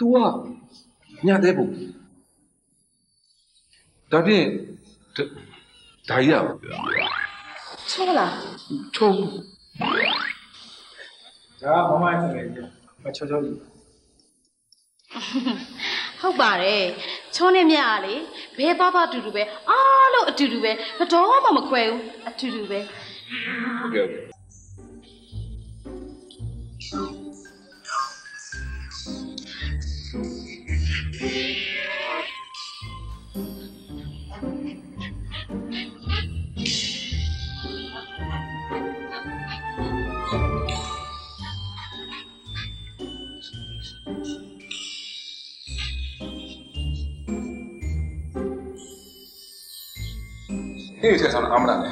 तू ကညတဲ့ပုံဒါဖြင့်ဒါဒါကြီးရချောလားချုံဒါကမမရဲ့ငယ်ကြီးမချောချောကြီးဟုတ်ပါတယ်ချောနဲ့မြတ်ကလေဘဲပါပါအတူတူပဲအားလုံးအတူတူပဲဘယ်တော့မှမခွဲဘူးအတူတူပဲဟုတ်ကဲ့ 이렇게 저는 아무나 안